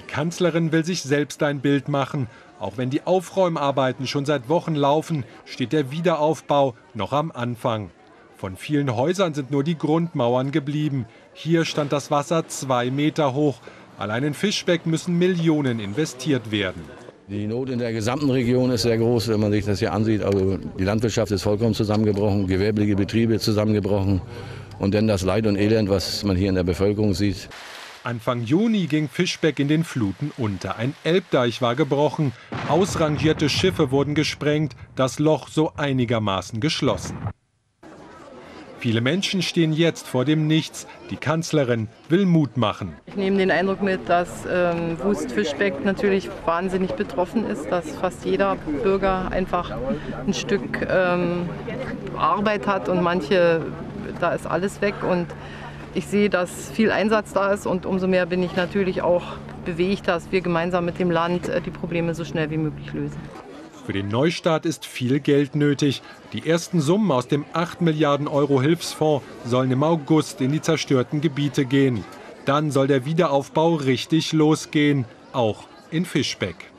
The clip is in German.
Kanzlerin will sich selbst ein Bild machen. Auch wenn die Aufräumarbeiten schon seit Wochen laufen, steht der Wiederaufbau noch am Anfang. Von vielen Häusern sind nur die Grundmauern geblieben. Hier stand das Wasser zwei Meter hoch. Allein in Fischbeck müssen Millionen investiert werden. Die Not in der gesamten Region ist sehr groß, wenn man sich das hier ansieht. Also die Landwirtschaft ist vollkommen zusammengebrochen, gewerbliche Betriebe zusammengebrochen und dann das Leid und Elend, was man hier in der Bevölkerung sieht. Anfang Juni ging Fischbeck in den Fluten unter. Ein Elbdeich war gebrochen, ausrangierte Schiffe wurden gesprengt, das Loch so einigermaßen geschlossen. Viele Menschen stehen jetzt vor dem Nichts. Die Kanzlerin will Mut machen. Ich nehme den Eindruck mit, dass ähm, Wust Fischbeck natürlich wahnsinnig betroffen ist, dass fast jeder Bürger einfach ein Stück ähm, Arbeit hat und manche, da ist alles weg. Und ich sehe, dass viel Einsatz da ist und umso mehr bin ich natürlich auch bewegt, dass wir gemeinsam mit dem Land äh, die Probleme so schnell wie möglich lösen. Für den Neustart ist viel Geld nötig. Die ersten Summen aus dem 8 Milliarden Euro Hilfsfonds sollen im August in die zerstörten Gebiete gehen. Dann soll der Wiederaufbau richtig losgehen, auch in Fischbeck.